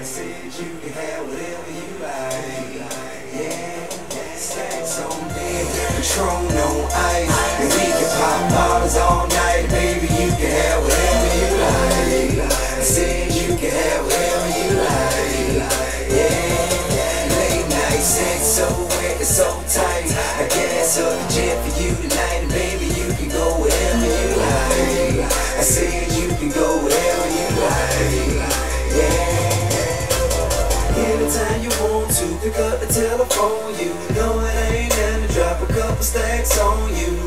I said you can have whatever. I said you can have whatever you like. Yeah, late night sex so wet and so tight. I gas up the jet for you tonight, and baby you can go wherever you like. I said you can go wherever you like. Yeah. Anytime you want to pick up the telephone, you know it ain't nothing to drop a couple stacks on you.